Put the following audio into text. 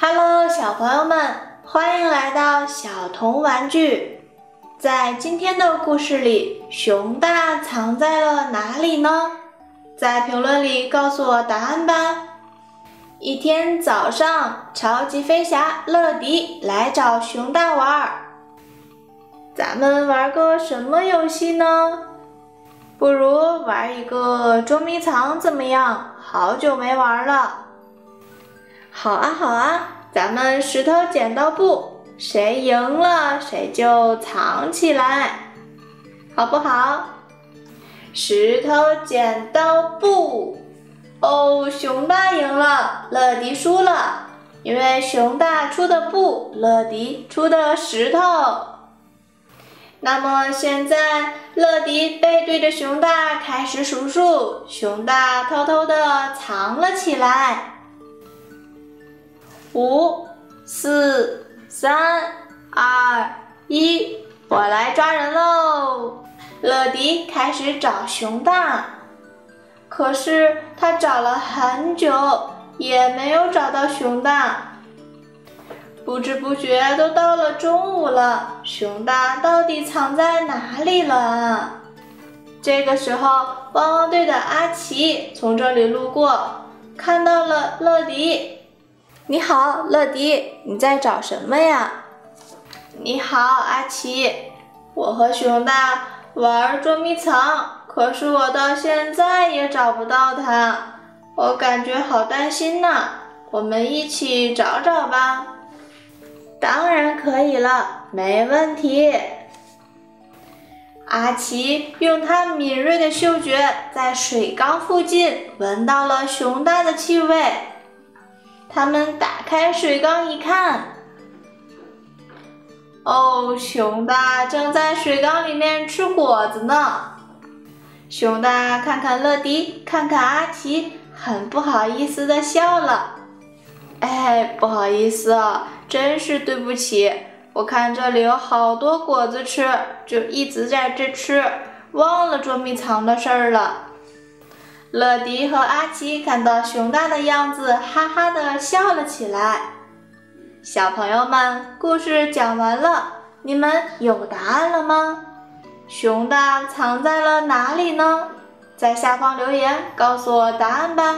Hello，小朋友们，欢迎来到小童玩具。在今天的故事里，熊大藏在了哪里呢？在评论里告诉我答案吧。一天早上，超级飞侠乐迪来找熊大玩儿。咱们玩个什么游戏呢？不如玩一个捉迷藏怎么样？好久没玩了。好啊，好啊，咱们石头剪刀布，谁赢了谁就藏起来，好不好？石头剪刀布，哦，熊大赢了，乐迪输了，因为熊大出的布，乐迪出的石头。那么现在，乐迪背对着熊大开始数数，熊大偷偷的藏了起来。五、四、三、二、一，我来抓人喽！乐迪开始找熊大，可是他找了很久，也没有找到熊大。不知不觉都到了中午了，熊大到底藏在哪里了？这个时候，汪汪队的阿奇从这里路过，看到了乐迪。你好，乐迪，你在找什么呀？你好，阿奇，我和熊大玩捉迷藏，可是我到现在也找不到他，我感觉好担心呐。我们一起找找吧。当然可以了，没问题。阿奇用他敏锐的嗅觉，在水缸附近闻到了熊大的气味。他们打开水缸一看，哦，熊大正在水缸里面吃果子呢。熊大看看乐迪，看看阿奇，很不好意思的笑了。哎，不好意思啊，真是对不起。我看这里有好多果子吃，就一直在这吃，忘了捉迷藏的事儿了。乐迪和阿奇看到熊大的样子，哈哈的笑了起来。小朋友们，故事讲完了，你们有答案了吗？熊大藏在了哪里呢？在下方留言告诉我答案吧。